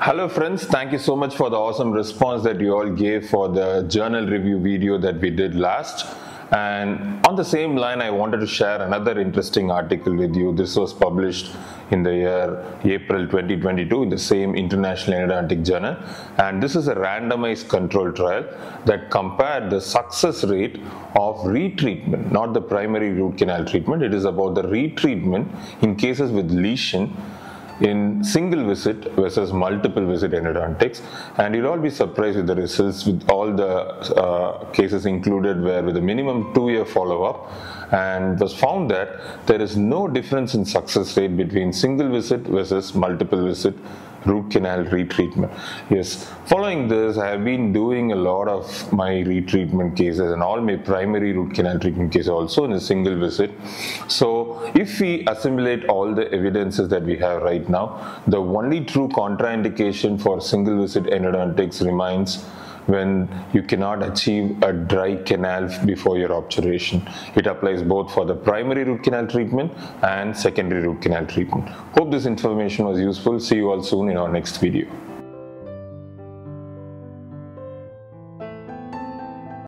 Hello friends, thank you so much for the awesome response that you all gave for the journal review video that we did last. And on the same line, I wanted to share another interesting article with you. This was published in the year April 2022 in the same International Endodontic Journal. And this is a randomized control trial that compared the success rate of retreatment, not the primary root canal treatment. It is about the retreatment in cases with lesion in single visit versus multiple visit endodontics and you'll all be surprised with the results with all the uh, cases included where with a minimum two year follow-up. And was found that there is no difference in success rate between single visit versus multiple visit root canal retreatment. Yes, following this, I have been doing a lot of my retreatment cases and all my primary root canal treatment cases also in a single visit. So if we assimilate all the evidences that we have right now, the only true contraindication for single visit endodontics remains when you cannot achieve a dry canal before your obturation. It applies both for the primary root canal treatment and secondary root canal treatment. Hope this information was useful. See you all soon in our next video.